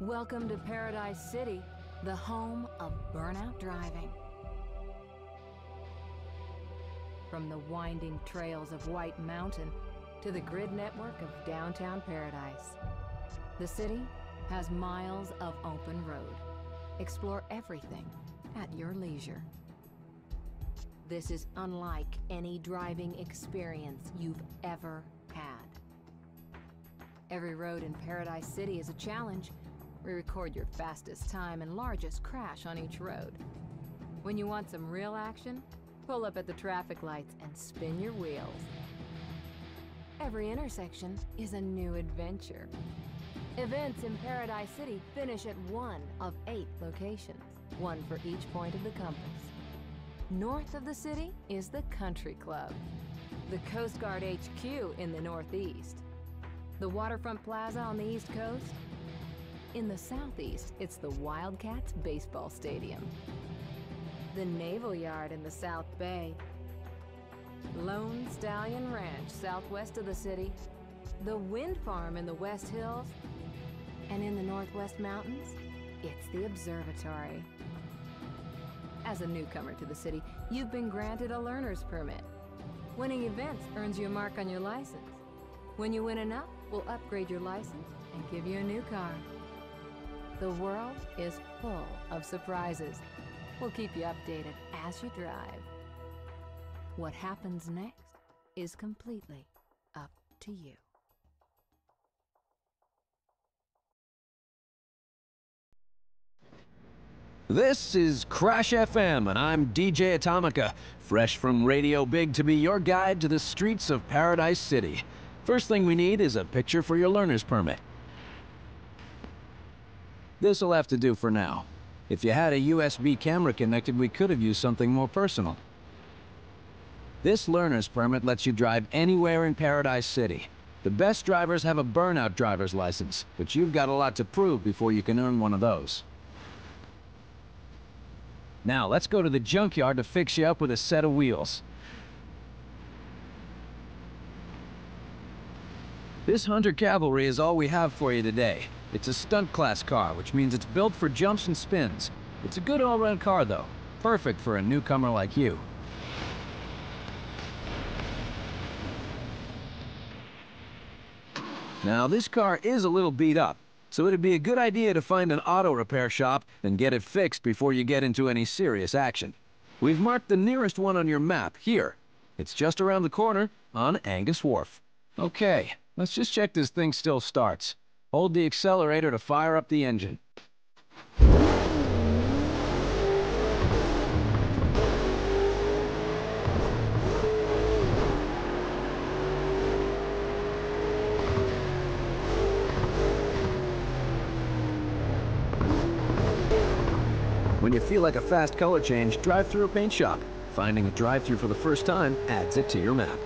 Welcome to Paradise City, the home of burnout driving. From the winding trails of White Mountain to the grid network of downtown Paradise, the city has miles of open road. Explore everything at your leisure. This is unlike any driving experience you've ever had. Every road in Paradise City is a challenge. We record your fastest time and largest crash on each road. When you want some real action, pull up at the traffic lights and spin your wheels. Every intersection is a new adventure. Events in Paradise City finish at one of eight locations, one for each point of the compass. North of the city is the Country Club, the Coast Guard HQ in the northeast, the Waterfront Plaza on the East Coast. In the southeast, it's the Wildcats Baseball Stadium, the Naval Yard in the South Bay, Lone Stallion Ranch southwest of the city, the Wind Farm in the West Hills, and in the Northwest Mountains, it's the Observatory. As a newcomer to the city, you've been granted a learner's permit. Winning events earns you a mark on your license. When you win enough, we'll upgrade your license and give you a new car. The world is full of surprises. We'll keep you updated as you drive. What happens next is completely up to you. This is Crash FM, and I'm DJ Atomika, fresh from Radio Big to be your guide to the streets of Paradise City. First thing we need is a picture for your learner's permit. This'll have to do for now. If you had a USB camera connected, we could have used something more personal. This learner's permit lets you drive anywhere in Paradise City. The best drivers have a burnout driver's license, but you've got a lot to prove before you can earn one of those. Now, let's go to the junkyard to fix you up with a set of wheels. This Hunter Cavalry is all we have for you today. It's a stunt class car, which means it's built for jumps and spins. It's a good all-round car, though. Perfect for a newcomer like you. Now, this car is a little beat up, so it'd be a good idea to find an auto repair shop and get it fixed before you get into any serious action. We've marked the nearest one on your map, here. It's just around the corner, on Angus Wharf. Okay, let's just check this thing still starts. Hold the accelerator to fire up the engine. When you feel like a fast color change, drive through a paint shop. Finding a drive-through for the first time adds it to your map.